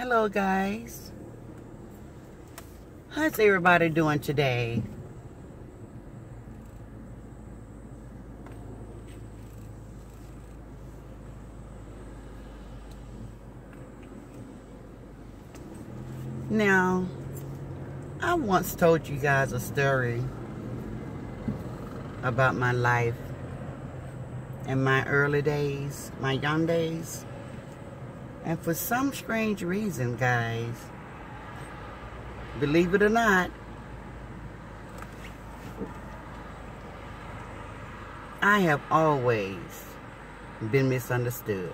Hello, guys. How's everybody doing today? Now, I once told you guys a story about my life in my early days, my young days. And for some strange reason, guys, believe it or not, I have always been misunderstood.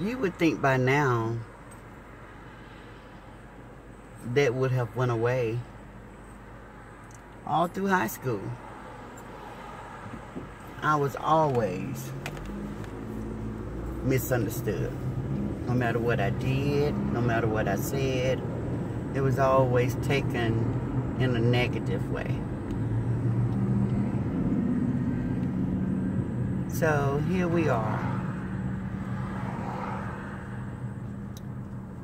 You would think by now that would have went away all through high school. I was always misunderstood. No matter what I did, no matter what I said, it was always taken in a negative way. So here we are.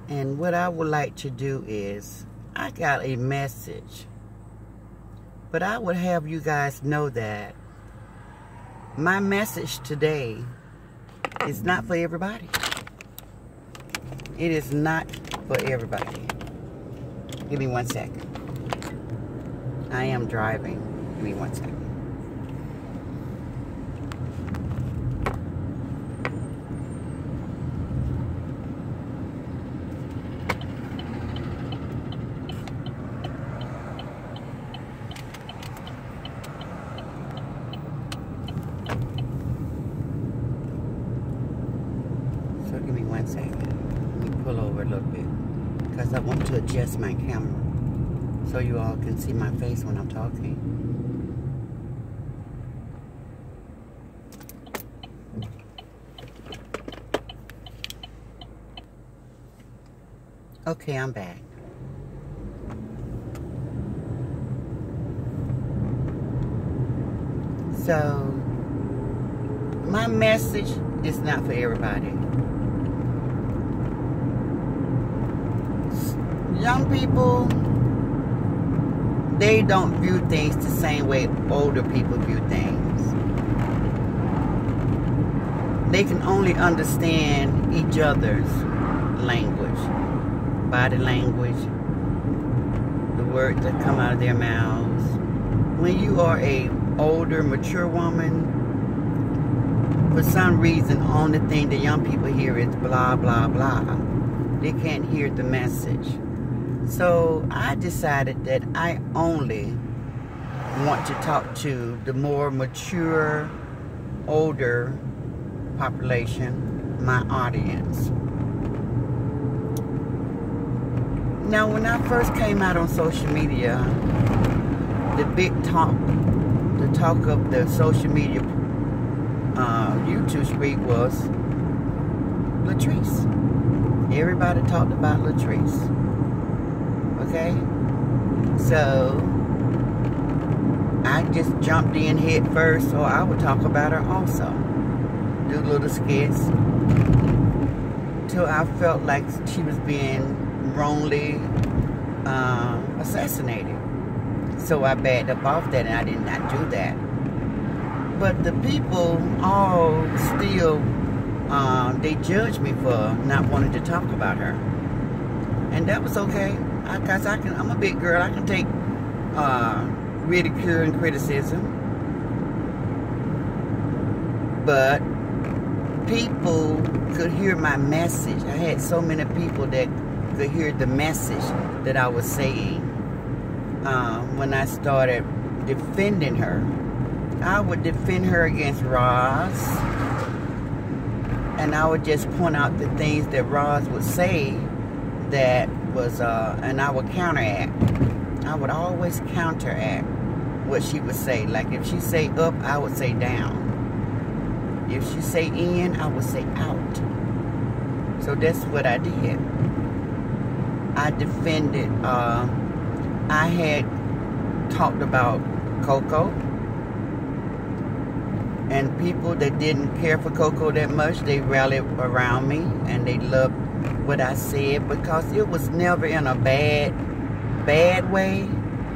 And what I would like to do is, I got a message. But I would have you guys know that my message today is not for everybody. It is not for everybody. Give me one second. I am driving. Give me one second. So give me one second. Let me pull over a little bit. Because I want to adjust my camera. So you all can see my face when I'm talking. Okay, I'm back. So, my message is not for everybody. Young people, they don't view things the same way older people view things. They can only understand each other's language, body language, the words that come out of their mouths. When you are a older, mature woman, for some reason, the only thing the young people hear is blah, blah, blah. They can't hear the message. So I decided that I only want to talk to the more mature, older population, my audience. Now, when I first came out on social media, the big talk, the talk of the social media uh, YouTube street was Latrice. Everybody talked about Latrice. Okay? So, I just jumped in head first, so I would talk about her also. Do little skits. Till I felt like she was being wrongly uh, assassinated. So I backed up off that and I did not do that but the people all still uh, they judged me for not wanting to talk about her and that was okay I, I, can i'm a big girl. I can take uh, ridicule and criticism. But people could hear my message. I had so many people that could hear the message that i was saying uh, when i started defending her. I would defend her against Roz. And I would just point out the things that Roz would say that was, uh, and I would counteract. I would always counteract what she would say. Like if she say up, I would say down. If she say in, I would say out. So that's what I did. I defended, uh, I had talked about Coco And people that didn't care for Coco that much, they rallied around me and they loved what I said because it was never in a bad, bad way,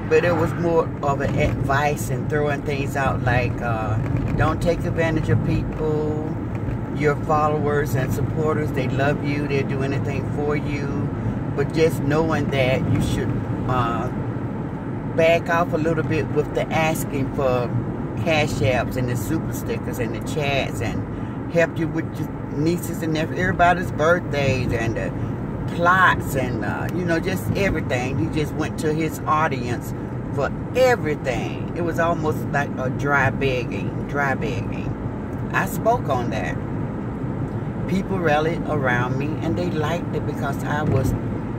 but it was more of an advice and throwing things out like, uh, don't take advantage of people, your followers and supporters, they love you, they'll do anything for you, but just knowing that you should uh, back off a little bit with the asking for cash apps and the super stickers and the chats and help you with your nieces and nephews, everybody's birthdays and the plots and uh, you know just everything. He just went to his audience for everything. It was almost like a dry begging, dry begging. I spoke on that. People rallied around me and they liked it because I was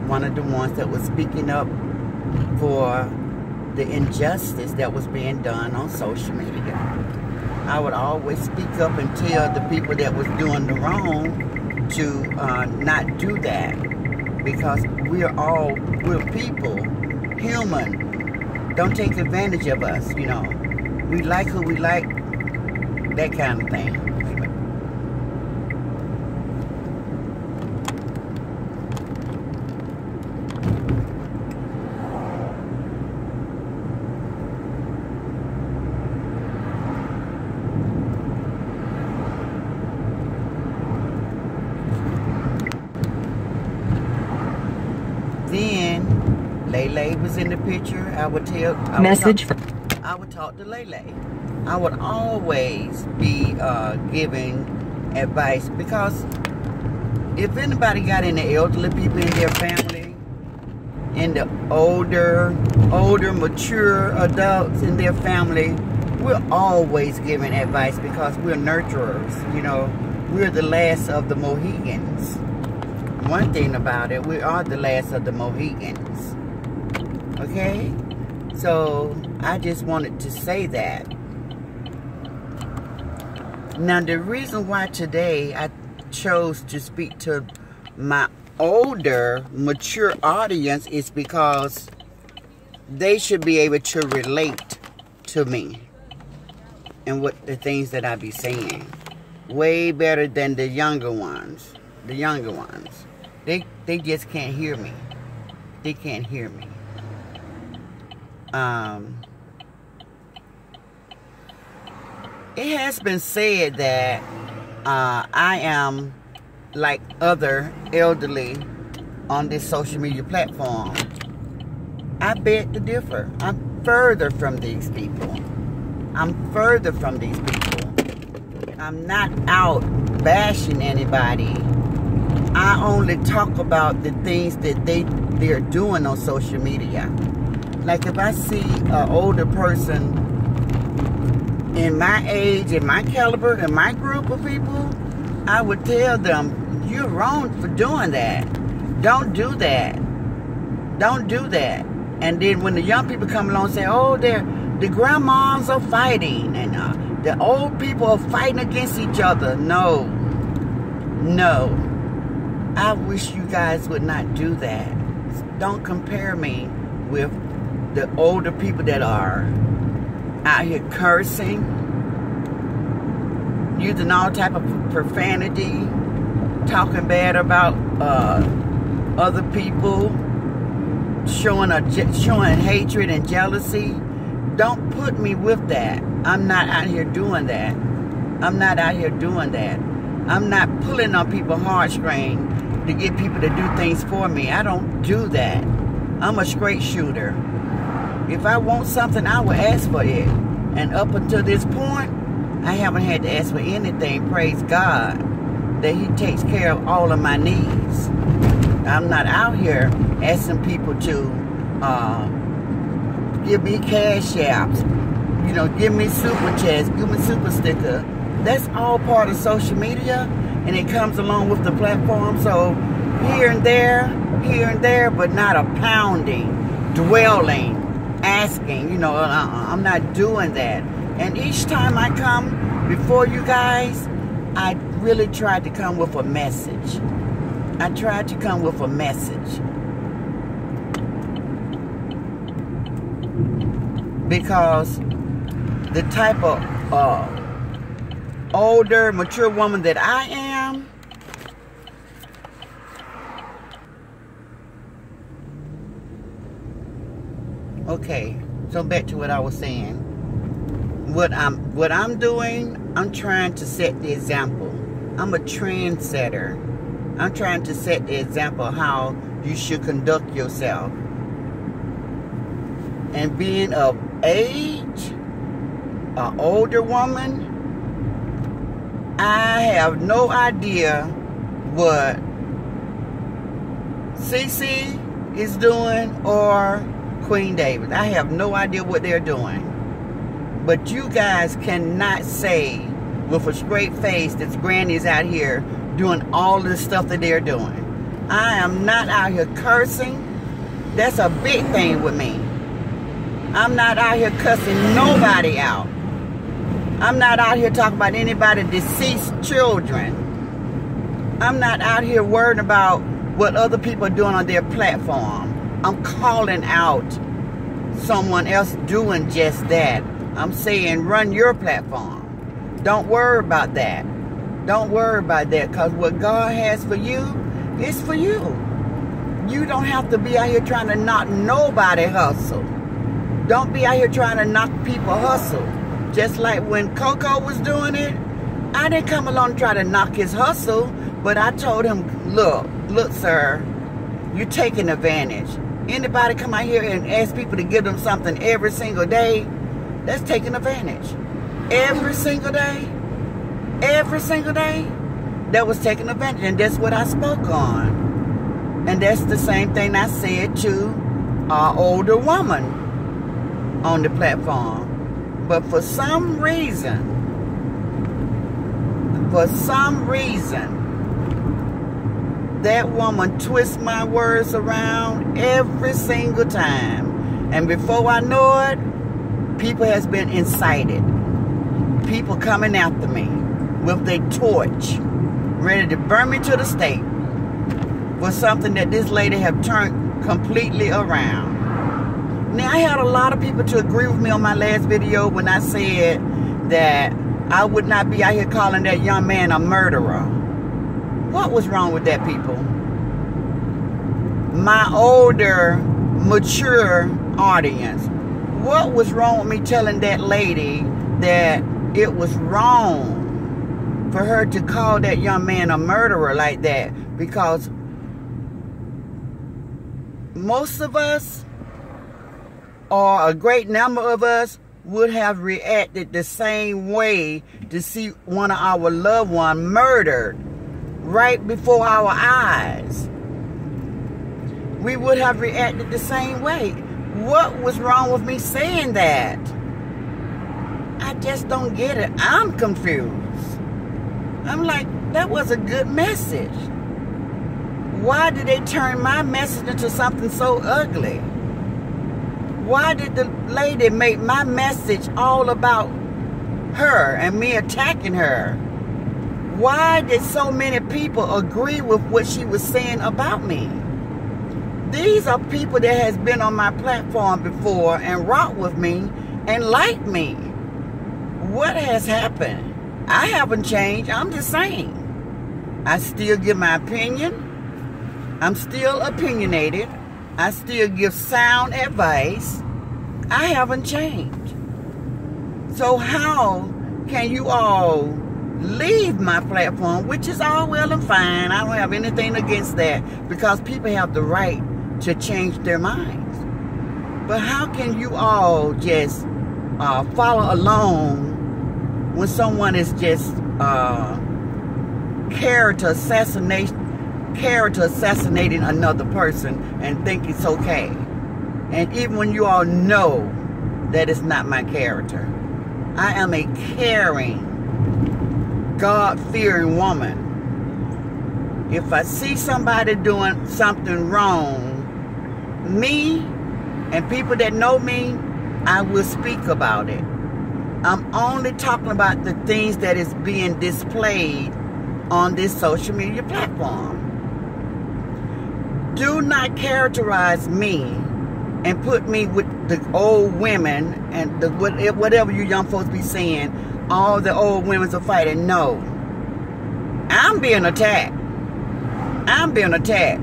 one of the ones that was speaking up for the injustice that was being done on social media. I would always speak up and tell the people that was doing the wrong to uh, not do that because we're all we're people, human. Don't take advantage of us, you know. We like who we like, that kind of thing. Lele was in the picture, I would tell. I Message. Would talk, I would talk to Lele. I would always be uh, giving advice because if anybody got any elderly people in their family, in the older, older, mature adults in their family, we're always giving advice because we're nurturers. You know, we're the last of the Mohegans. One thing about it, we are the last of the Mohegans. Okay? So I just wanted to say that. Now, the reason why today I chose to speak to my older, mature audience is because they should be able to relate to me and what the things that I be saying. Way better than the younger ones. The younger ones. They they just can't hear me. They can't hear me um, it has been said that uh, I am like other elderly on this social media platform. I beg to differ. I'm further from these people. I'm further from these people. I'm not out bashing anybody. I only talk about the things that they they're doing on social media. Like if I see an older person in my age, in my caliber, in my group of people, I would tell them, you're wrong for doing that. Don't do that. Don't do that. And then when the young people come along and say, oh, they're, the grandmoms are fighting and uh, the old people are fighting against each other. No. No. I wish you guys would not do that. Don't compare me with the older people that are out here cursing, using all type of profanity, talking bad about uh, other people, showing a showing hatred and jealousy. Don't put me with that. I'm not out here doing that. I'm not out here doing that. I'm not pulling on people's heartstrings to get people to do things for me. I don't do that. I'm a straight shooter. If I want something, I will ask for it. And up until this point, I haven't had to ask for anything. Praise God that He takes care of all of my needs. I'm not out here asking people to uh, give me cash apps, you know, give me super chats, give me super sticker. That's all part of social media, and it comes along with the platform. So here and there, here and there, but not a pounding, dwelling, asking. You know, I'm not doing that. And each time I come before you guys, I really tried to come with a message. I tried to come with a message. Because the type of uh, older, mature woman that I am, okay, so back to what I was saying. What I'm what I'm doing, I'm trying to set the example. I'm a trendsetter. I'm trying to set the example how you should conduct yourself. And being of age, an older woman, I have no idea what Cece is doing or Queen David. I have no idea what they're doing. But you guys cannot say with a straight face that Granny's out here doing all the stuff that they're doing. I am not out here cursing. That's a big thing with me. I'm not out here cussing nobody out. I'm not out here talking about anybody deceased children. I'm not out here worrying about what other people are doing on their platform. I'm calling out someone else doing just that. I'm saying run your platform. Don't worry about that. Don't worry about that because what God has for you is for you. You don't have to be out here trying to knock nobody hustle. Don't be out here trying to knock people hustle. Just like when Coco was doing it, I didn't come along and try to knock his hustle, but I told him, look, look, sir, you're taking advantage. Anybody come out here and ask people to give them something every single day, that's taking advantage. Every single day, every single day, that was taking advantage. And that's what I spoke on. And that's the same thing I said to our older woman on the platform. But for some reason, for some reason, that woman twists my words around every single time. And before I know it, people has been incited. People coming after me with their torch, ready to burn me to the stake for something that this lady have turned completely around. Now, I had a lot of people to agree with me on my last video when I said that I would not be out here calling that young man a murderer. What was wrong with that, people? My older, mature audience, what was wrong with me telling that lady that it was wrong for her to call that young man a murderer like that? Because most of us or a great number of us would have reacted the same way to see one of our loved one murdered right before our eyes. We would have reacted the same way. What was wrong with me saying that? I just don't get it. I'm confused. I'm like, that was a good message. Why did they turn my message into something so ugly? Why did the lady make my message all about her and me attacking her? Why did so many people agree with what she was saying about me? These are people that has been on my platform before and rocked with me and liked me. What has happened? I haven't changed. I'm the same. I still give my opinion. I'm still opinionated. I still give sound advice. I haven't changed. So how can you all leave my platform, which is all well and fine. I don't have anything against that because people have the right to change their minds. But how can you all just uh, follow along when someone is just uh, character assassination character assassinating another person and think it's okay. And even when you all know that it's not my character. I am a caring, God-fearing woman. If I see somebody doing something wrong, me and people that know me, I will speak about it. I'm only talking about the things that is being displayed on this social media platform do not characterize me and put me with the old women and the whatever you young folks be saying all the old women's are fighting. No. I'm being attacked. I'm being attacked.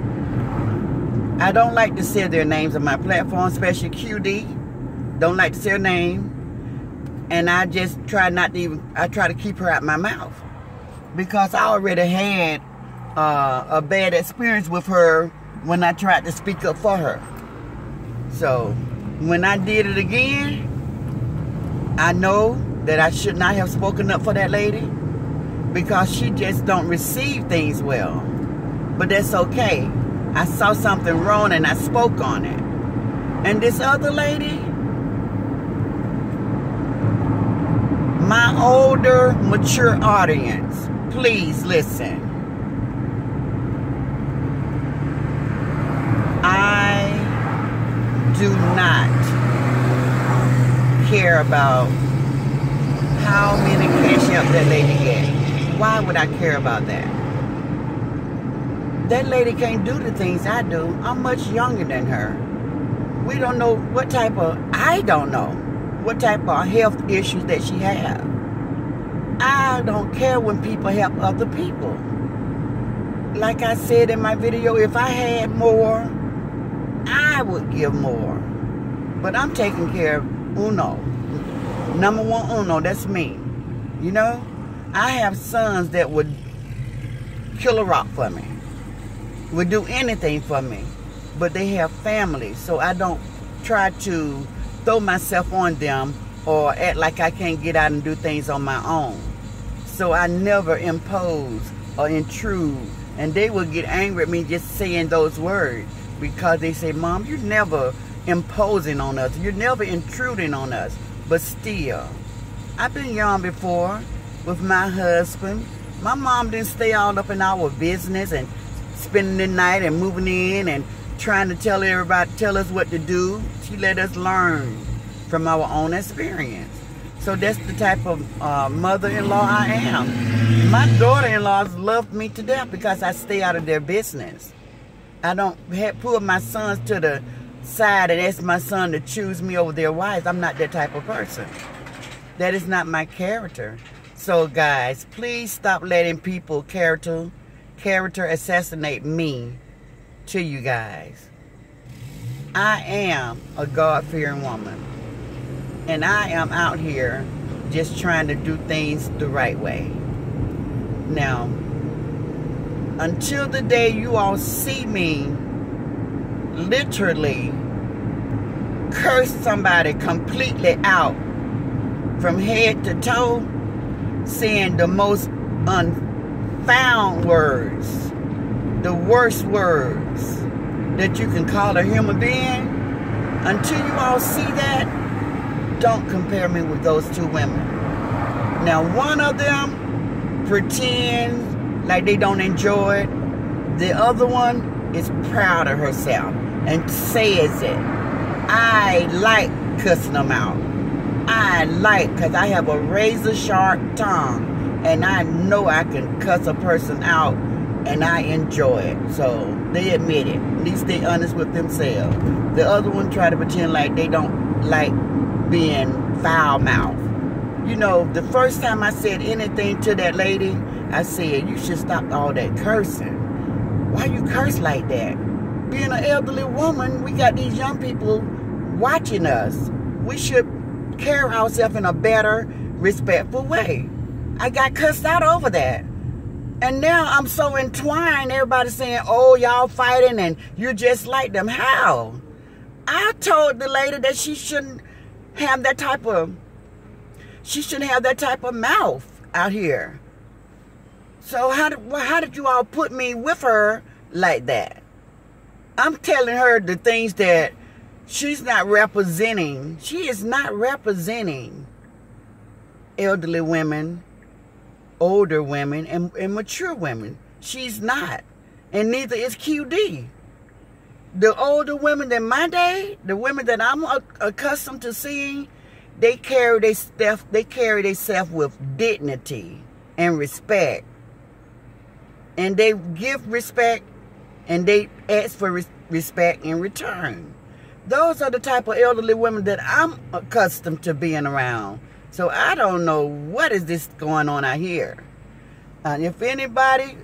I don't like to say their names on my platform, especially QD. Don't like to say her name. And I just try not to even, I try to keep her out my mouth. Because I already had uh, a bad experience with her when I tried to speak up for her. So when I did it again, I know that I should not have spoken up for that lady because she just don't receive things well. But that's okay. I saw something wrong and I spoke on it. And this other lady, my older, mature audience, please listen. I do not care about how many cash up that lady get. Why would I care about that? That lady can't do the things I do. I'm much younger than her. We don't know what type of, I don't know what type of health issues that she have. I don't care when people help other people. Like I said in my video, if I had more, I would give more. But I'm taking care of uno. Number one uno, that's me. You know? I have sons that would kill a rock for me would do anything for me. But they have families, so I don't try to throw myself on them or act like I can't get out and do things on my own. So I never impose or intrude. And they will get angry at me just saying those words because they say, Mom, you're never imposing on us. You're never intruding on us. But still, I've been young before with my husband. My mom didn't stay all up in our business and spending the night and moving in and trying to tell everybody, tell us what to do. She let us learn from our own experience. So that's the type of uh, mother-in-law I am. My daughter-in-laws love me to death because I stay out of their business. I don't have, pull my sons to the side and ask my son to choose me over their wives. I'm not that type of person. That is not my character. So guys, please stop letting people character character assassinate me to you guys. I am a God fearing woman. And I am out here just trying to do things the right way. Now, until the day you all see me literally curse somebody completely out from head to toe, saying the most unfound words, the worst words that you can call a human being, until you all see that, don't compare me with those two women. Now, one of them pretends like they don't enjoy it. The other one is proud of herself and says it. I like cussing them out. I like, because I have a razor sharp tongue and I know I can cuss a person out and I enjoy it. So they admit it. At least they honest with themselves. The other one try to pretend like they don't like being foul mouth. You know, the first time I said anything to that lady, I said, you should stop all that cursing. Why you curse like that? Being an elderly woman, we got these young people watching us. We should carry ourselves in a better, respectful way. I got cussed out over that. And now I'm so entwined, everybody saying, oh, y'all fighting and you're just like them. How? I told the lady that she shouldn't have that type of, she shouldn't have that type of mouth out here. So how did, how did you all put me with her like that? I'm telling her the things that she's not representing. She is not representing elderly women older women and, and mature women. She's not. And neither is QD. The older women in my day, the women that I'm accustomed to seeing, they carry their stuff, they carry themselves with dignity and respect. And they give respect and they ask for res respect in return. Those are the type of elderly women that I'm accustomed to being around. So I don't know what is this going on out here. And if anybody,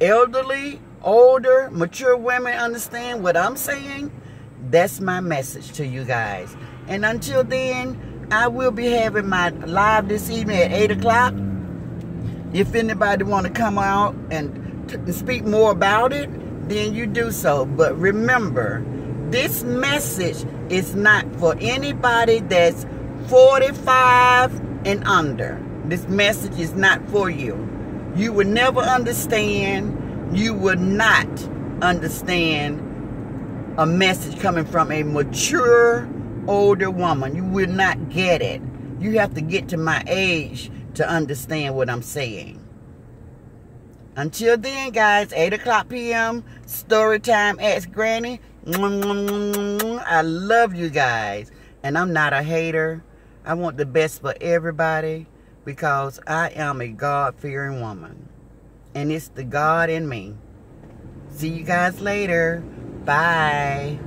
elderly, older, mature women understand what I'm saying, that's my message to you guys. And until then, I will be having my live this evening at 8 o'clock. If anybody want to come out and speak more about it, then you do so. But remember, this message is not for anybody that's 45 and under. This message is not for you. You will never understand. You will not understand a message coming from a mature, older woman. You will not get it. You have to get to my age to understand what I'm saying. Until then, guys, 8 o'clock p.m., story time, Ask Granny. I love you guys. And I'm not a hater. I want the best for everybody because I am a God-fearing woman. And it's the God in me. See you guys later. Bye.